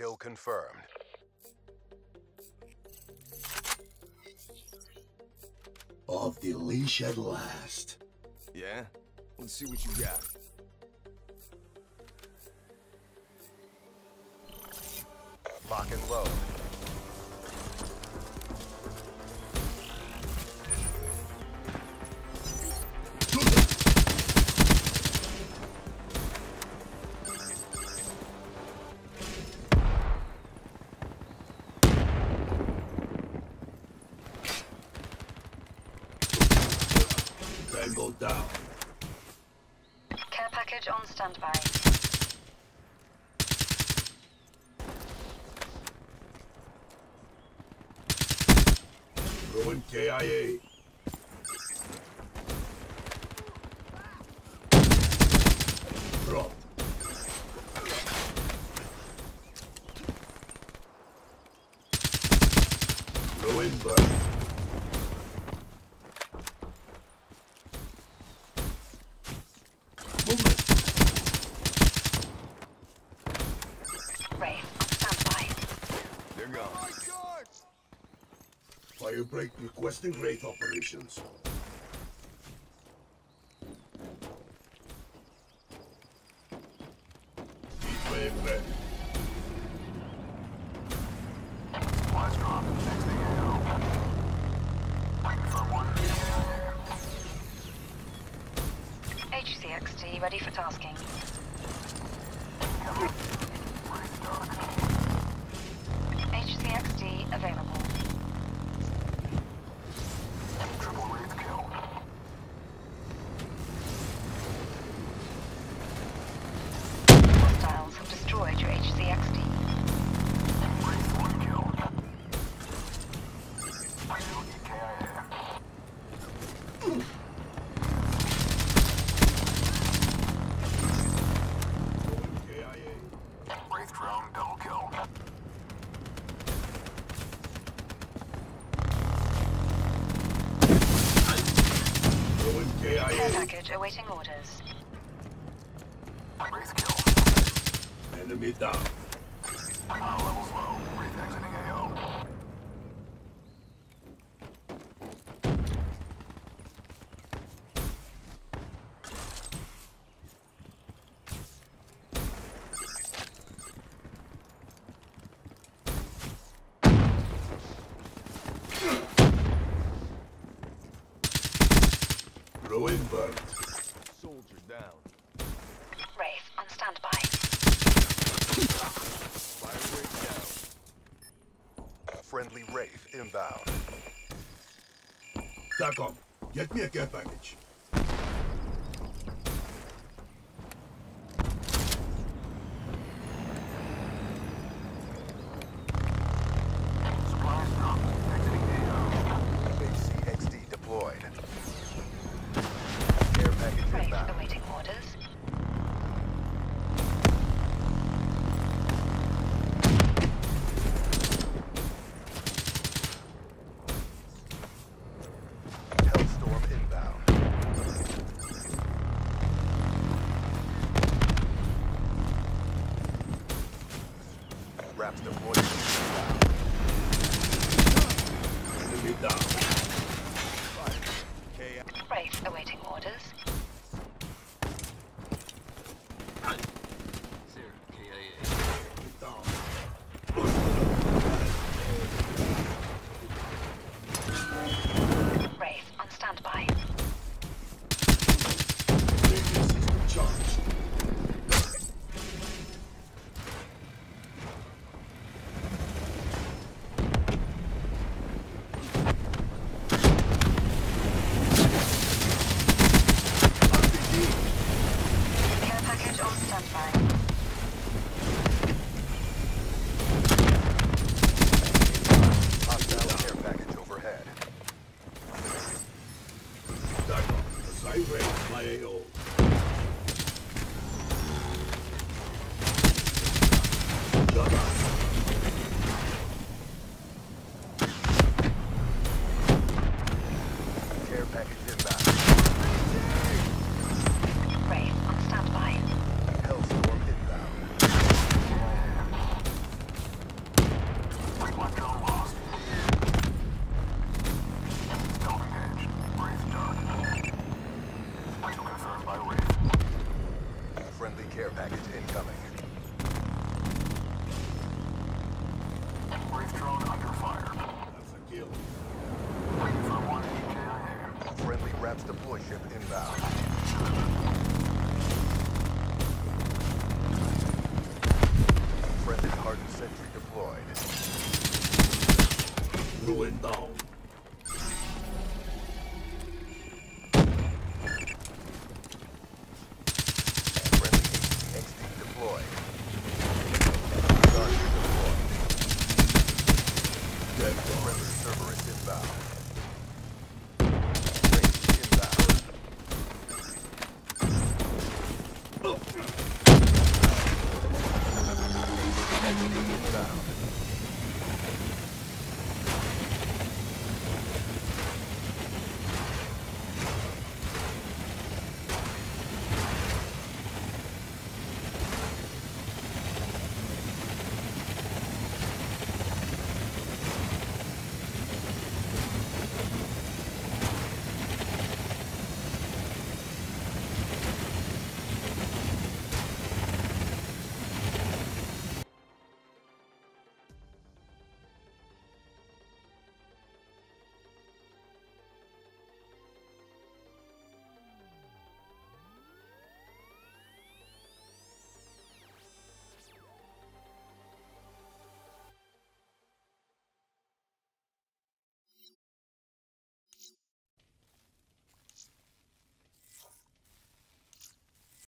Kill confirmed. Off the leash at last. Yeah? Let's see what you got. Lock and load. Down. Care package on standby. Throwing KIA. Drop. Throwing burn. Movement. Wraith on standby. They're gone. Firebreak requesting Wraith operations. Heat. HCXD ready for tasking. HCXD available. Throwing Care package awaiting orders. Enemy down. Power levels low. Wraith exiting Throwing burn. Soldier down. Wraith on standby. Fire rate down. Friendly Wraith inbound. TACOM, get me a care package. Supplies drop. Exiting AO. HCXD deployed. Care package Wraith inbound. awaiting orders. Hellstorm inbound. Raps deployed. Enemy down. Wraith awaiting orders. Down. Wraith on standby. Radio system charged. Care Hostile care package overhead. AO. Rats deploy ship inbound. Friendly hardened sentry deployed. Ruin down. Dead Friendly Cerberus inbound. Enemy is down.